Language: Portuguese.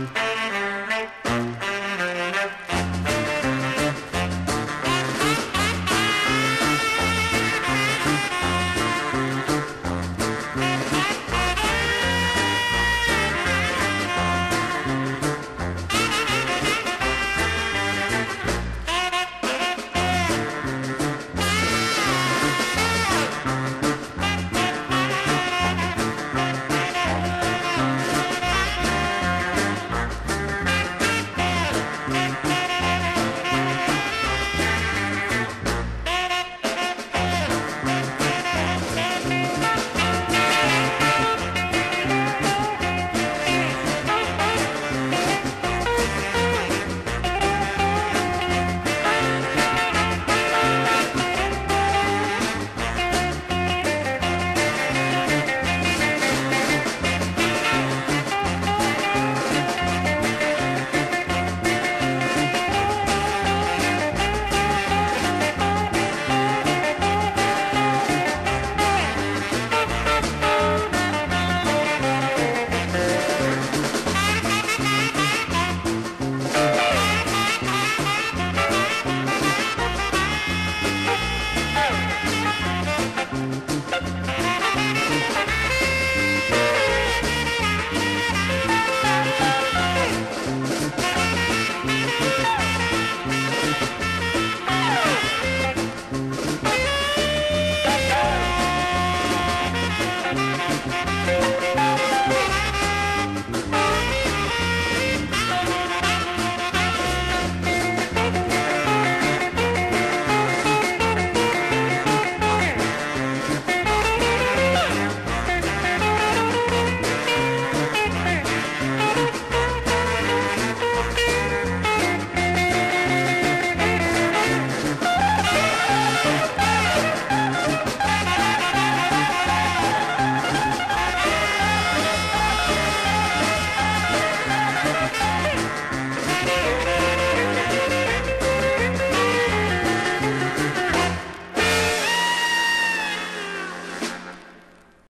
Música Música